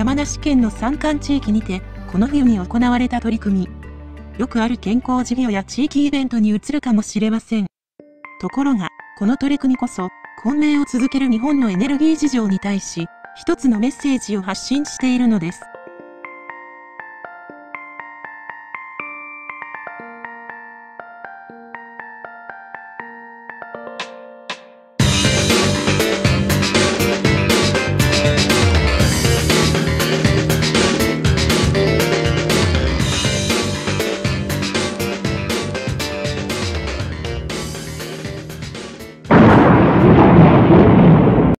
山梨県の山間地域にて、この冬に行われた取り組み。よくある健康事業や地域イベントに移るかもしれません。ところが、この取り組みこそ、混迷を続ける日本のエネルギー事情に対し、一つのメッセージを発信しているのです。